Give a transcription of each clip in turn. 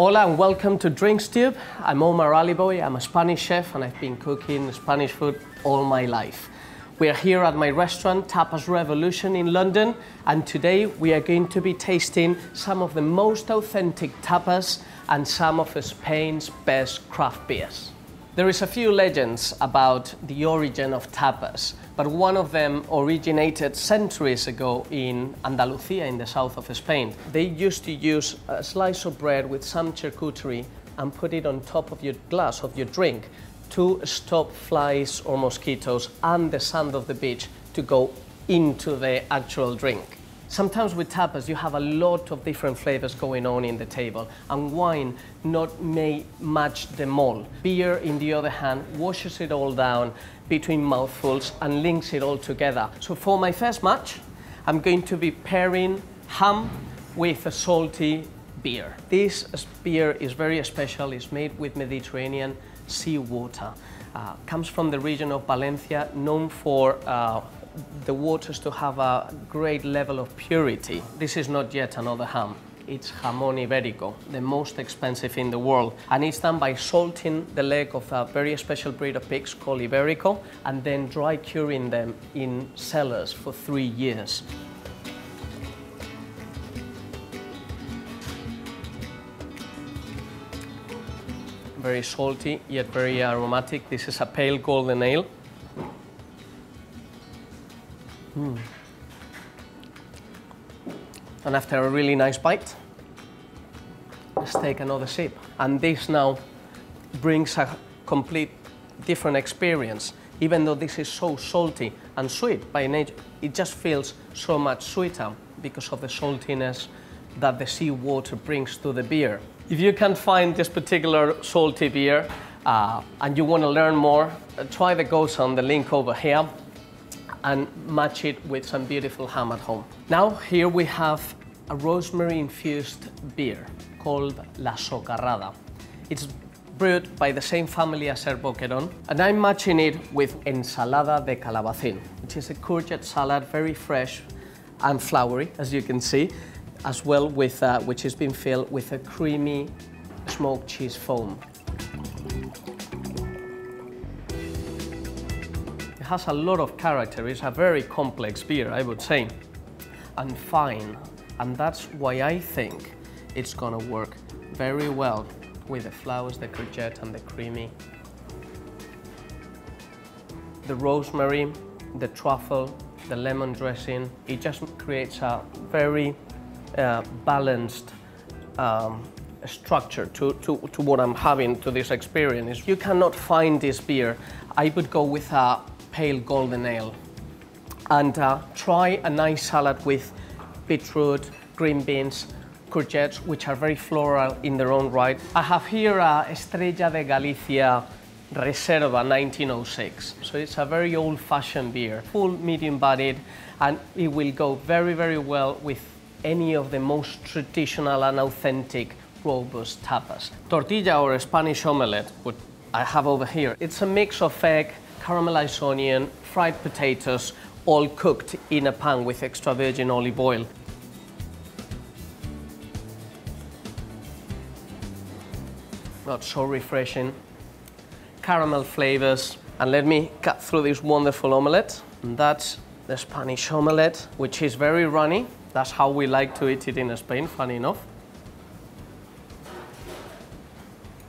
Hola and welcome to DrinksTube. I'm Omar Allibhoy. I'm a Spanish chef and I've been cooking Spanish food all my life. We are here at my restaurant, Tapas Revolution in London, and today we are going to be tasting some of the most authentic tapas and some of Spain's best craft beers. There is a few legends about the origin of tapas, but one of them originated centuries ago in Andalusia in the south of Spain. They used to use a slice of bread with some charcuterie and put it on top of your glass of your drink to stop flies or mosquitoes and the sand of the beach to go into the actual drink. Sometimes with tapas, you have a lot of different flavors going on in the table, and wine not may match them all. Beer, in the other hand, washes it all down between mouthfuls and links it all together. So for my first match, I'm going to be pairing ham with a salty beer. This beer is very special. It's made with Mediterranean seawater. Uh, comes from the region of Valencia, known for uh, the waters to have a great level of purity. This is not yet another ham. It's jamón ibérico, the most expensive in the world. And it's done by salting the leg of a very special breed of pigs called Iberico and then dry curing them in cellars for three years. Very salty, yet very aromatic. This is a pale golden ale. Mm. And after a really nice bite, let's take another sip. And this now brings a complete different experience. Even though this is so salty and sweet by nature, it just feels so much sweeter because of the saltiness that the seawater brings to the beer. If you can't find this particular salty beer uh, and you want to learn more, uh, try the Ghost on the link over here and match it with some beautiful ham at home. Now here we have a rosemary infused beer called La Socarrada. It's brewed by the same family as El Boquerón and I'm matching it with ensalada de calabacín, which is a courgette salad, very fresh and flowery as you can see, as well with, uh, which has been filled with a creamy smoked cheese foam. Has a lot of character. It's a very complex beer, I would say, and fine. And that's why I think it's gonna work very well with the flowers, the courgette, and the creamy. The rosemary, the truffle, the lemon dressing, it just creates a very uh, balanced um, structure to, to, to what I'm having to this experience. You cannot find this beer. I would go with a pale golden ale. And uh, try a nice salad with beetroot, green beans, courgettes, which are very floral in their own right. I have here a Estrella de Galicia Reserva 1906. So it's a very old-fashioned beer, full medium-bodied, and it will go very, very well with any of the most traditional and authentic robust tapas. Tortilla or Spanish omelette, what I have over here, it's a mix of egg, caramelized onion, fried potatoes, all cooked in a pan with extra virgin olive oil. Not so refreshing. Caramel flavors. And let me cut through this wonderful omelette. And that's the Spanish omelette, which is very runny. That's how we like to eat it in Spain, funny enough.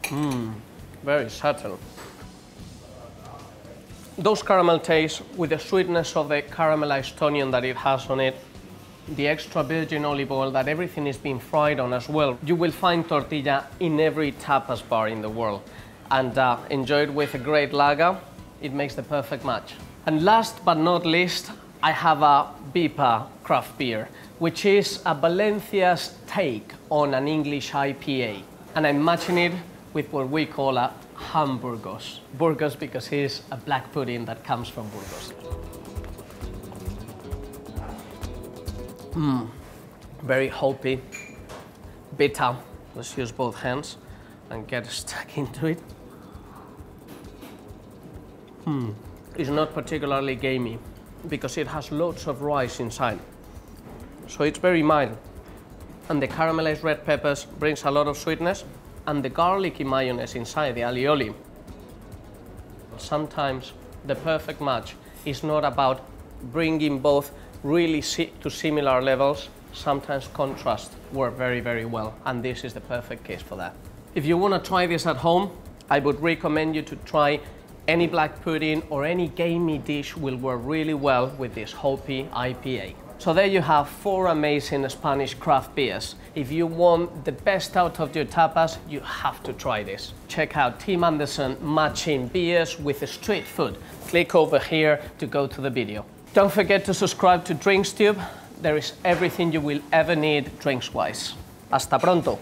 Mmm, very subtle those caramel tastes with the sweetness of the caramelized onion that it has on it, the extra virgin olive oil that everything is being fried on as well. You will find tortilla in every tapas bar in the world and uh, enjoy it with a great lager. It makes the perfect match. And last but not least, I have a BIPA craft beer, which is a Valencia's take on an English IPA. And I'm matching it with what we call a Hamburgos. Burgos because he's a black pudding that comes from Burgos. Mmm, very hoppy, bitter. Let's use both hands and get stuck into it. Hmm, it's not particularly gamey. because it has loads of rice inside. So it's very mild. And the caramelized red peppers brings a lot of sweetness and the garlicky mayonnaise inside the alioli. Sometimes the perfect match is not about bringing both really si to similar levels. Sometimes contrast work very, very well, and this is the perfect case for that. If you want to try this at home, I would recommend you to try any black pudding or any gamey dish will work really well with this Hopi IPA. So there you have four amazing Spanish craft beers. If you want the best out of your tapas, you have to try this. Check out Tim Anderson matching beers with street food. Click over here to go to the video. Don't forget to subscribe to DrinksTube. There is everything you will ever need drinks-wise. Hasta pronto.